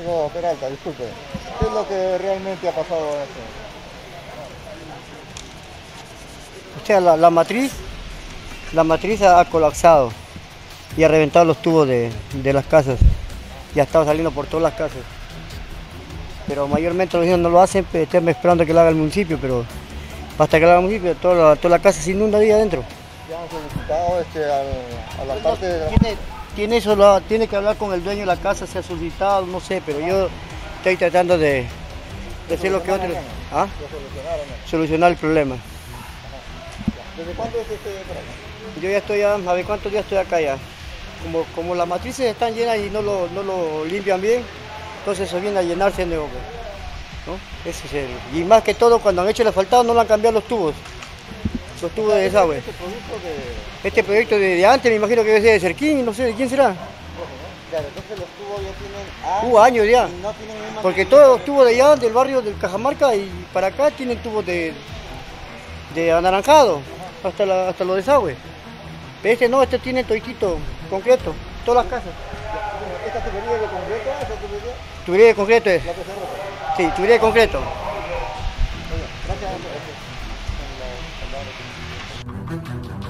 Amigo Peralta, disculpe. ¿Qué es lo que realmente ha pasado en esto? O sea, la, la matriz, la matriz ha colapsado y ha reventado los tubos de, de las casas. Ya estaba saliendo por todas las casas. Pero mayormente los niños no lo hacen, pues, están esperando que lo haga el municipio, pero hasta que lo haga el municipio, toda la, toda la casa se inunda ahí adentro. ¿Ya han solicitado este, al- a la parte de la... Tiene, eso, lo- tiene que hablar con el dueño de la casa, se ha solicitado, no sé, pero yo estoy tratando de, de hacer lo que otros. ¿Ah? Solucionar el problema. ¿Desde cuándo es este? Yo ya estoy, ya, a ver cuántos días estoy acá ya. Como, como las matrices están llenas y no lo, no lo limpian bien, entonces eso viene a llenarse de nuevo. ¿no? Ese es el- Y más que todo, cuando han hecho el asfaltado no le han cambiado los tubos tubos este de desagüe. Este proyecto, de... antes, me imagino que debe ser de Cerquín, no sé de quién será. Claro, entonces los tubos ya tienen años. Uh, años ya. Porque todos los tubos de allá, del barrio del Cajamarca y para acá, tienen tubos de, de anaranjado, hasta, la, hasta los desagües. Pero este no, este tiene toitito, concreto, todas las casas. ¿Esta tubería de concreto? ¿Esta tubería? Tubería de concreto es. La que se. Sí, tubería de concreto. Oye, gracias. gracias. Thank you.